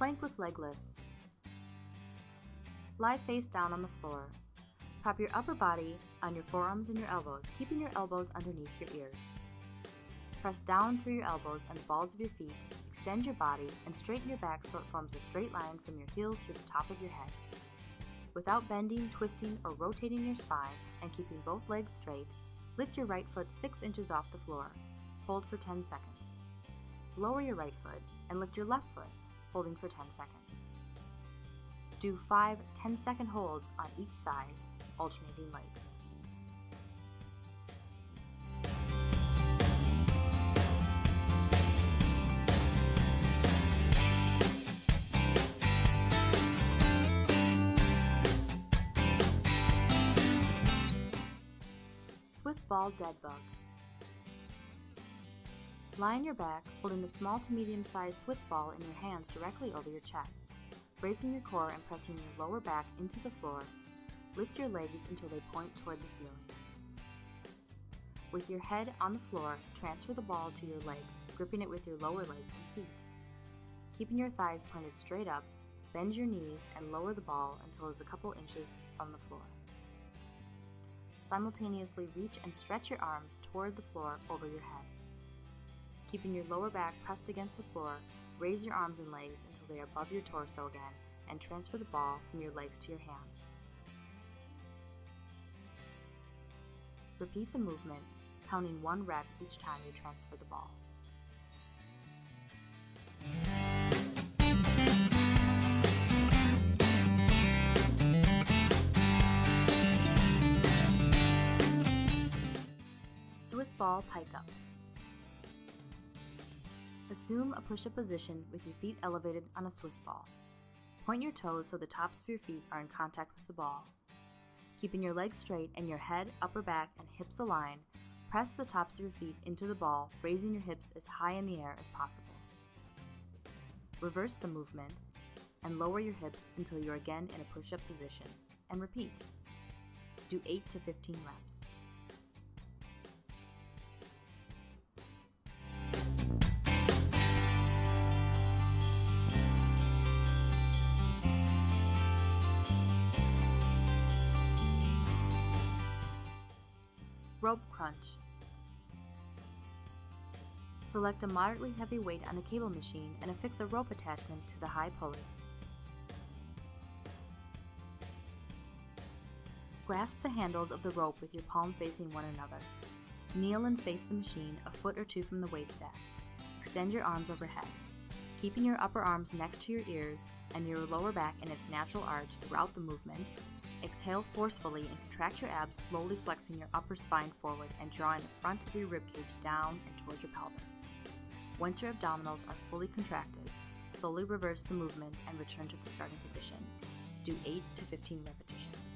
Plank with leg lifts. Lie face down on the floor. Prop your upper body on your forearms and your elbows, keeping your elbows underneath your ears. Press down through your elbows and the balls of your feet, extend your body, and straighten your back so it forms a straight line from your heels to the top of your head. Without bending, twisting, or rotating your spine, and keeping both legs straight, lift your right foot 6 inches off the floor. Hold for 10 seconds. Lower your right foot and lift your left foot, holding for 10 seconds. Do 5 10 second holds on each side, alternating legs. Swiss Ball Dead Bug. Lie on your back, holding the small to medium sized Swiss ball in your hands directly over your chest. Bracing your core and pressing your lower back into the floor, lift your legs until they point toward the ceiling. With your head on the floor, transfer the ball to your legs, gripping it with your lower legs and feet. Keeping your thighs pointed straight up, bend your knees and lower the ball until it is a couple inches from the floor. Simultaneously reach and stretch your arms toward the floor over your head. Keeping your lower back pressed against the floor, raise your arms and legs until they are above your torso again and transfer the ball from your legs to your hands. Repeat the movement, counting one rep each time you transfer the ball. Swiss ball pike up. Assume a push up position with your feet elevated on a Swiss ball. Point your toes so the tops of your feet are in contact with the ball. Keeping your legs straight and your head, upper back, and hips aligned, press the tops of your feet into the ball, raising your hips as high in the air as possible. Reverse the movement and lower your hips until you're again in a push up position, and repeat. Do 8 to 15 reps. Rope crunch. Select a moderately heavy weight on a cable machine and affix a rope attachment to the high pulley. Grasp the handles of the rope with your palm facing one another. Kneel and face the machine a foot or two from the weight stack. Extend your arms overhead, keeping your upper arms next to your ears and your lower back in its natural arch throughout the movement. Exhale forcefully and contract your abs, slowly flexing your upper spine forward and drawing the front of your ribcage down and towards your pelvis. Once your abdominals are fully contracted, slowly reverse the movement and return to the starting position. Do 8 to 15 repetitions.